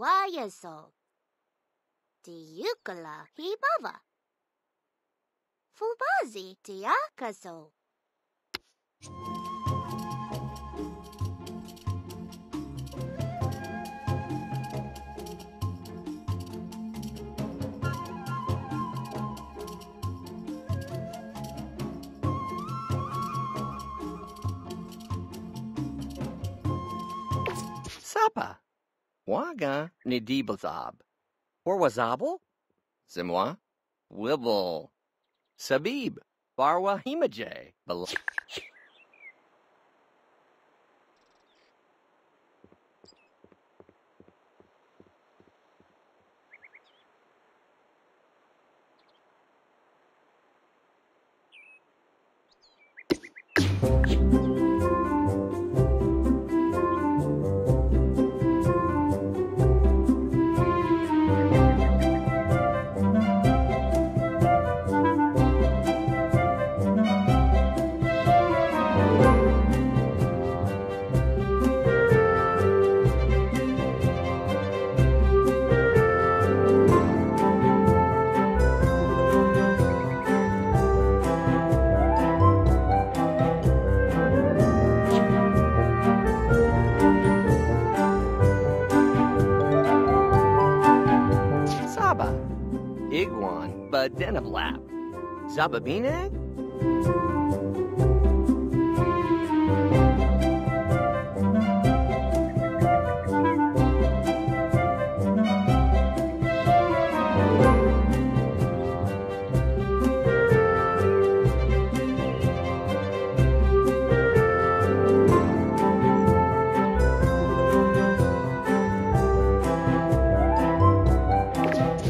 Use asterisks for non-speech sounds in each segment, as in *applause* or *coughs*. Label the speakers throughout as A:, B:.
A: Swayaso. Diukala hibava. Fubazi diakaso.
B: Sapa. Waga nidibazab. Or wazabal? Simwa. Wibble. Sabib. Barwa himaje. Zababine?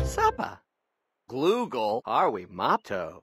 B: Sapa. Gloogle. Are we mopto?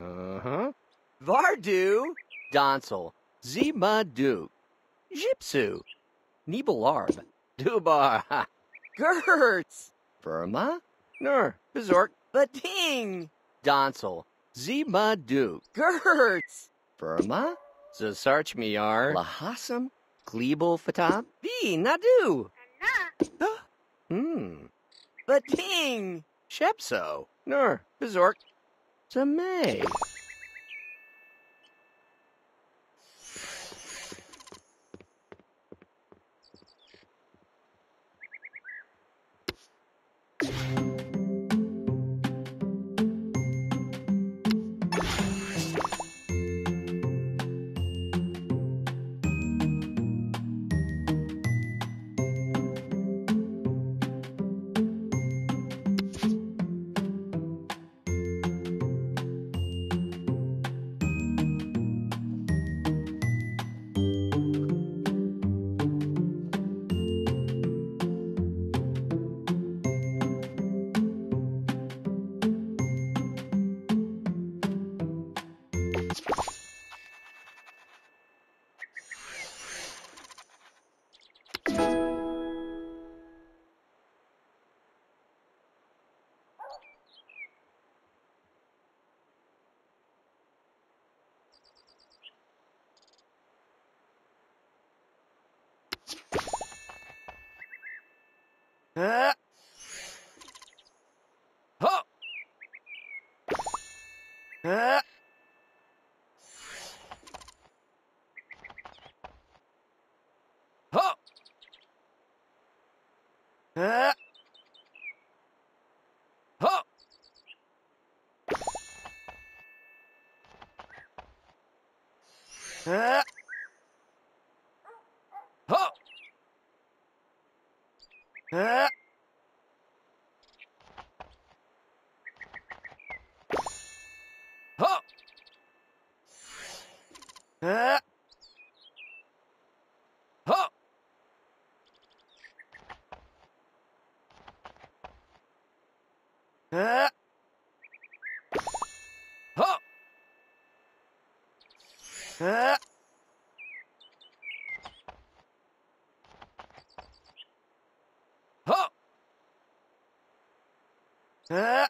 B: Uh-huh. Vardu, Donsel, Zima-Duke, Gypsy, Nibelarb, Dubar, *laughs* Gertz, Verma, Nur, Bizork, Bating, Donsel, Zima-Duke, Gertz, Verma, Zasarchmiar, Lahasam, Glebel Fatab, B, Nadu, Hmm. Bating, Shepso, Nur, Bizork, Zamay. Ah! Ah!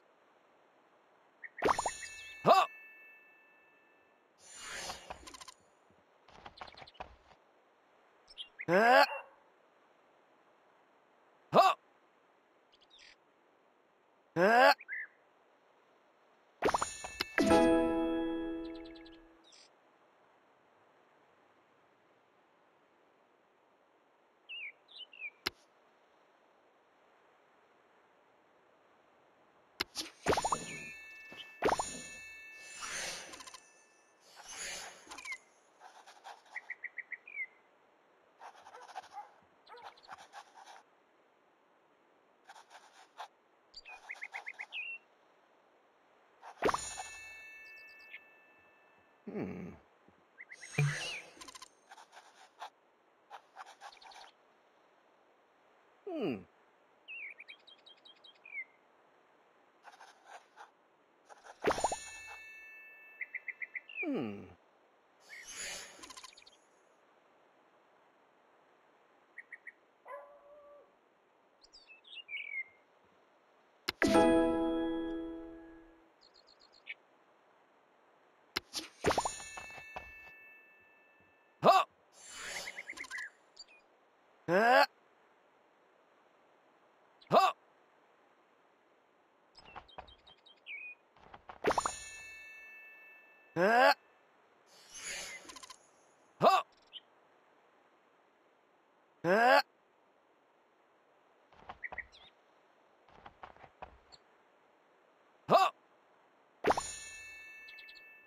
B: Hmm.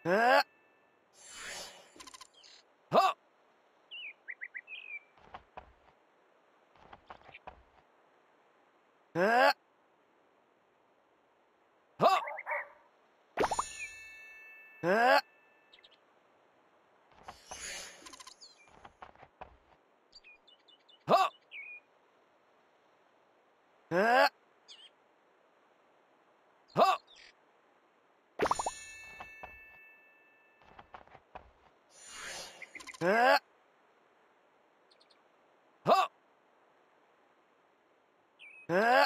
B: Ah! Uh.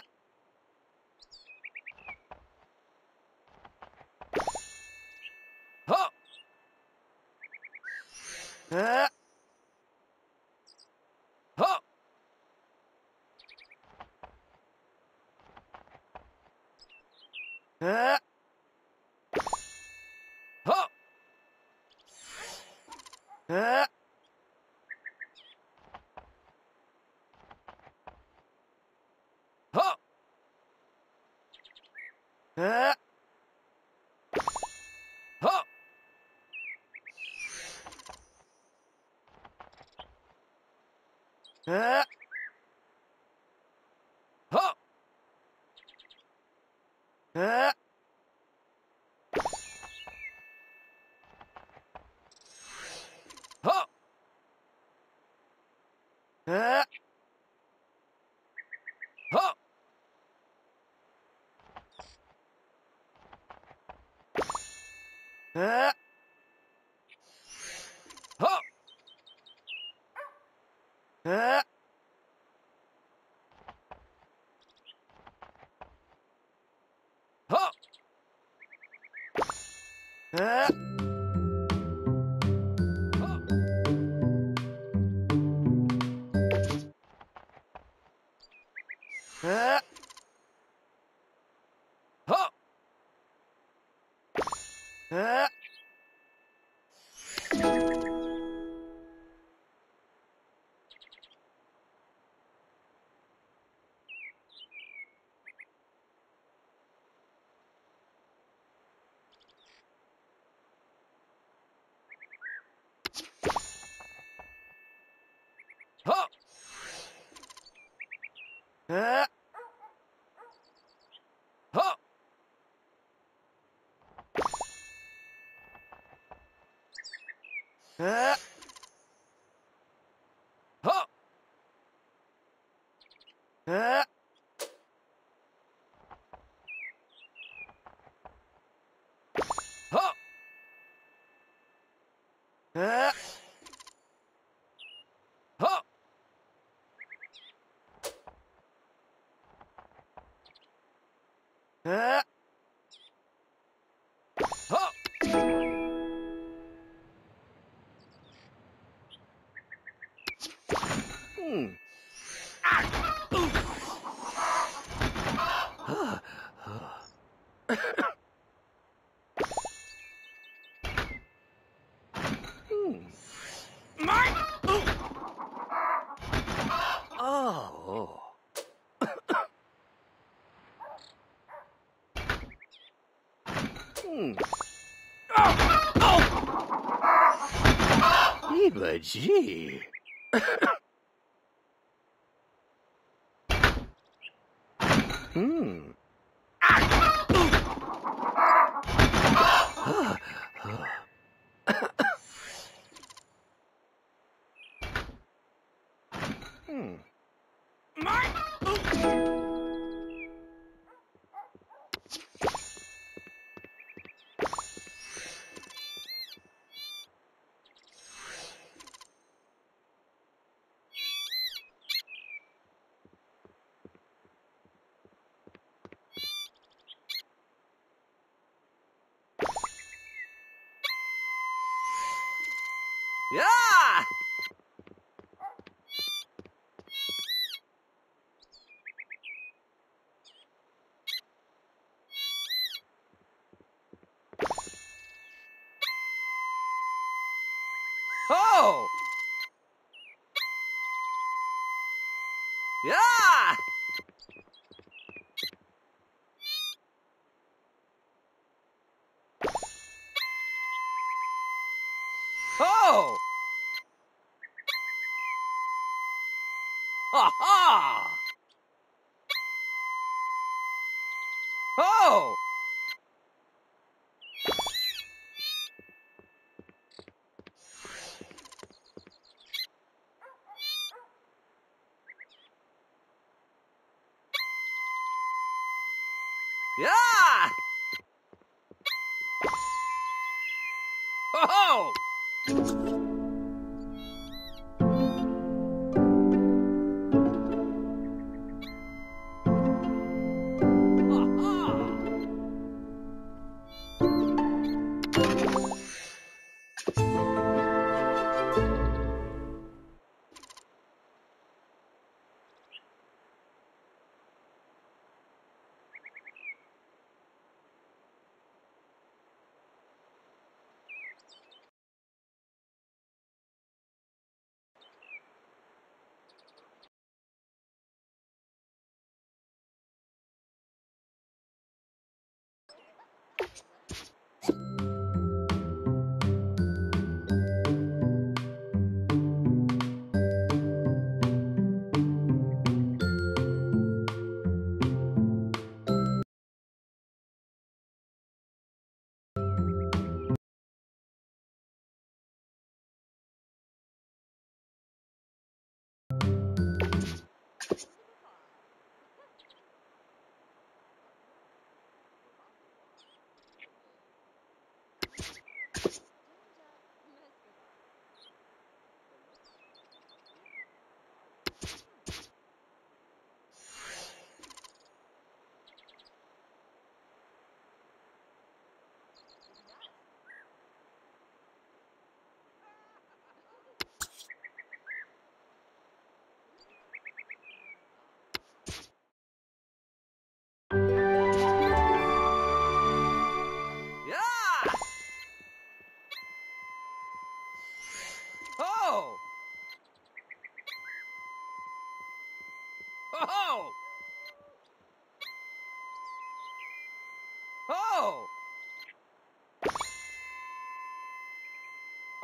B: Ah! えっ Ah! Ah! Ava G. *coughs* hmm. Yeah! Ha ha! Oh!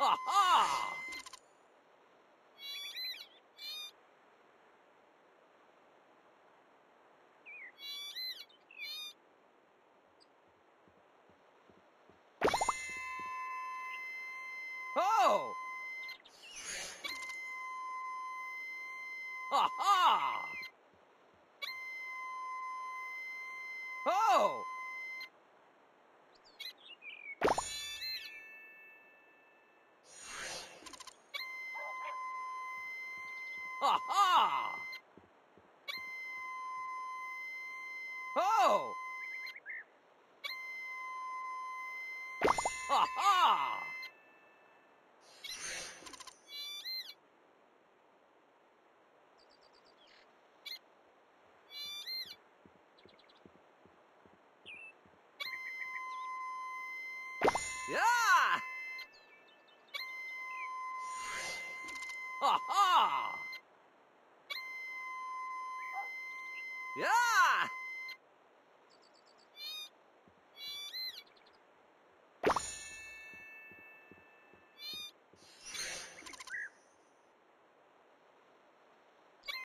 B: Ha ha! Ho! Ha ha! Ho! Ha ha! Ho! Ha ha!